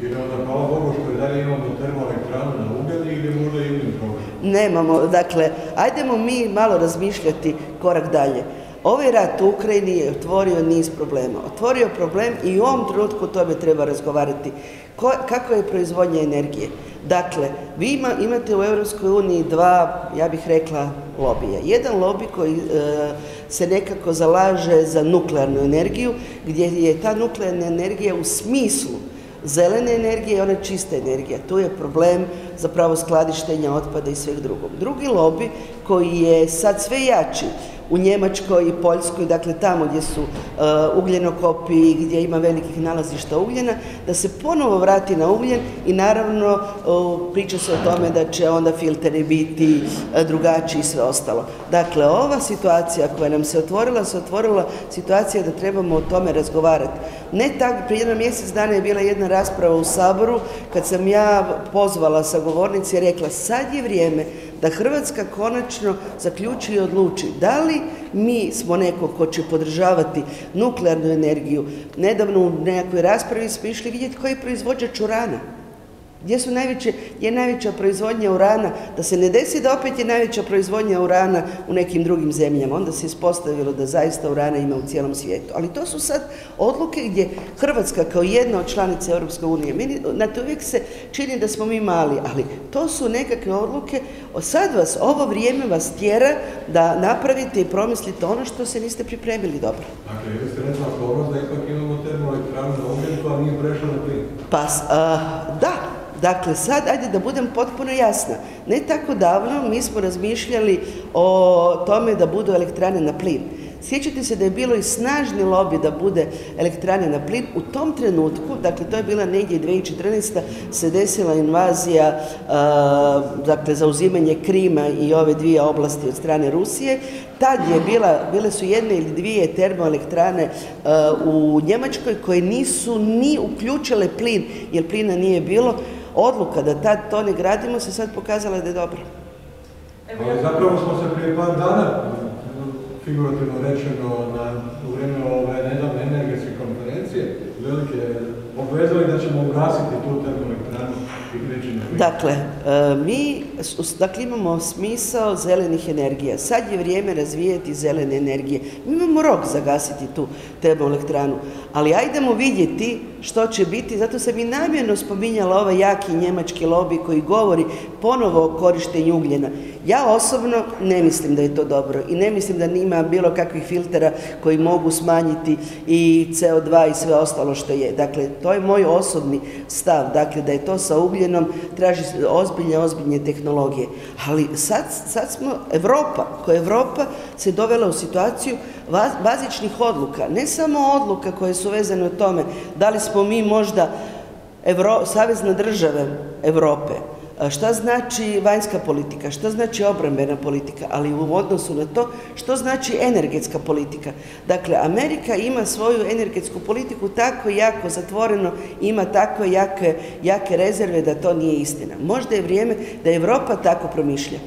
Ili onda hvala Bogu što i dalje imamo termoelektranu na ugalj ili možda i? Nemamo, dakle, ajdemo mi malo razmišljati korak dalje. Ovaj rat u Ukrajini je otvorio niz problema. Otvorio problem i u ovom trenutku o tome treba razgovarati. Ko, kakva je proizvodnja energije? Dakle, vi ima, imate u uniji dva, ja bih rekla, lobija. Jedan lobby koji e, se nekako zalaže za nuklearnu energiju, gdje je ta nuklearna energija u smislu zelene energije i one čiste energije. Tu je problem zapravo skladištenja otpada i sveg drugog. Drugi lobby koji je sad sve jači u Njemačkoj i Poljskoj, dakle tamo gdje su uh, ugljenokopi, gdje ima velikih nalazišta ugljena, da se ponovo vrati na ugljen i naravno uh, priča se o tome da će onda filteri biti uh, drugačiji i sve ostalo. Dakle, ova situacija koja nam se otvorila, se otvorila situacija da trebamo o tome razgovarati. Ne tako, prije jedno mjesec dana je bila jedna rasprava u Saboru kad sam ja pozvala sa govornice i rekla sad je vrijeme da Hrvatska konačno zaključi i odluči da li mi smo neko ko će podržavati nuklearnu energiju. Nedavno u nekakvoj raspravi smo išli vidjeti koji je proizvođač urana. Gdje su najveće, je najveća proizvodnja urana, da se ne desi da opet je najveća proizvodnja urana u nekim drugim zemljama. Onda se ispostavilo da zaista urana ima u cijelom svijetu. Ali to su sad odluke gdje Hrvatska kao jedna od članica Europske unije, meni na to uvijek se čini da smo mi mali, ali to su nekakve odluke, sad vas, ovo vrijeme vas tjera da napravite i promislite ono što se niste pripremili dobro. Dakle, vi ste rekla da ipak imamo termoelektranu na ugljen koja nije prešla na plin. Pa, a, da, Dakle, sad, ajde da budem potpuno jasna, ne tako davno mi smo razmišljali o tome da budu elektrane na plin. Sjećate se da je bilo i snažni lobby da bude elektrane na plin. U tom trenutku, dakle to je bila negdje 2014. se desila invazija, uh, dakle zauzimanje Krima i ove dvije oblasti od strane Rusije. Tad je bila, bile su jedne ili dvije termoelektrane u Njemačkoj koje nisu ni uključile plin, jer plina nije bilo odluka da tad to ne gradimo se sad pokazala da je dobro. Ali zapravo smo se prije par dana, figurativno rečeno, na, u vrijeme ove nedavne energetske konferencije, velike, obvezali da ćemo ugasiti tu termoelektranu i na Dakle, e, mi dakle, imamo smisao zelenih energija. Sad je vrijeme razvijati zelene energije. Mi imamo rok zagasiti tu termoelektranu, ali ajdemo vidjeti što će biti, zato sam i namjerno spominjala ovaj jaki njemački lobby koji govori ponovo o korištenju ugljena. Ja osobno ne mislim da je to dobro i ne mislim da nima bilo kakvih filtera koji mogu smanjiti i CO2 i sve ostalo što je. Dakle, to je moj osobni stav, dakle da je to sa ugljenom, traži ozbiljne, ozbiljne tehnologije. Ali sad, sad smo, Evropa, koja Evropa se dovela u situaciju bazičnih odluka, ne samo odluka koje su vezane o tome da li smo mi možda Evro, savezne države Europe, šta znači vanjska politika, šta znači obrambena politika, ali u odnosu na to što znači energetska politika. Dakle, Amerika ima svoju energetsku politiku tako jako zatvoreno, ima tako jake, jake rezerve da to nije istina. Možda je vrijeme da Europa tako promišlja.